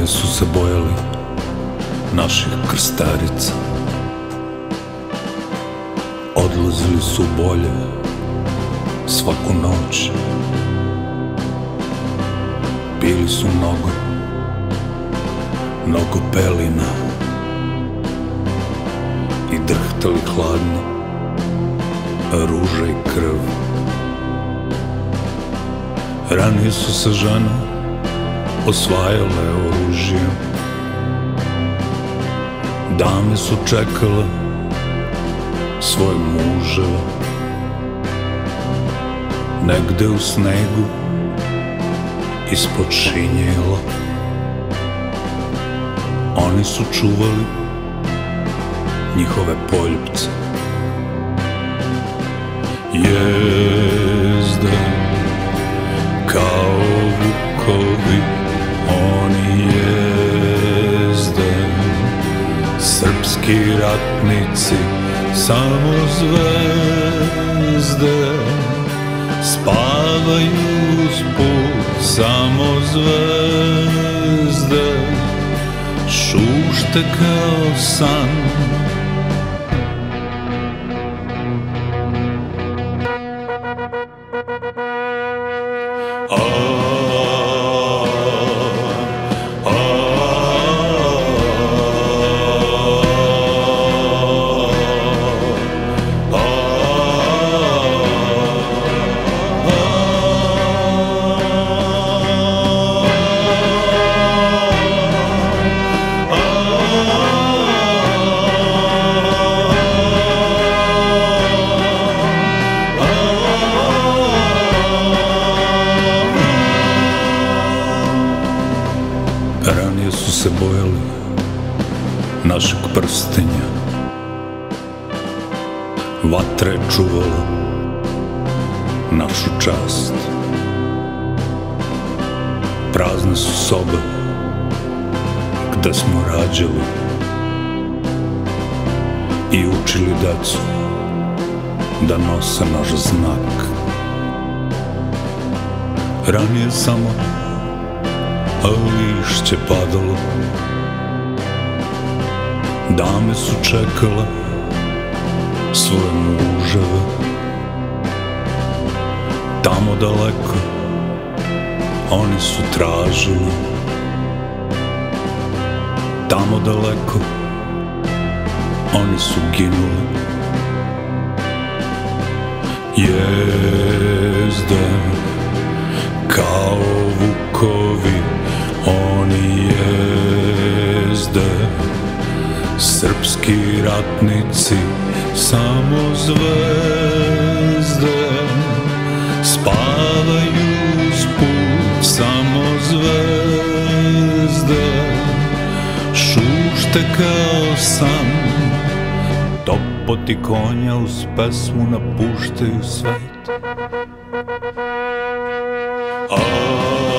Ranije su se bojali naših krstarica. Odlazili su bolje svaku noć. Pili su mnogo, mnogo pelina I drhtali hladno ruža i krv. Ranije su se žene osvajale oružjem Dame su čekale svoje muževe Negde u snegu ispod šinjela. Oni su čuvali njihove poljupce Jezde Srpski ratnici samo zvezde. Spavaju sput samo zvezde. Šušte kao san se bojali našeg prstenja Vatre čuvala našu čast. Prazne su sobe gde smo rađali I učili decu da nose naš znak. Ranije samo a lišće padalo. Dame su čekale svoje muževe. Tamo daleko oni su tražili. Tamo daleko oni su ginuli. Jezde kao vukovi Srpski ratnici samo zvezde Spavaju sput samo zvezde. Šušte kao san Topoti konja uz pesmu napuštaju svet. Oh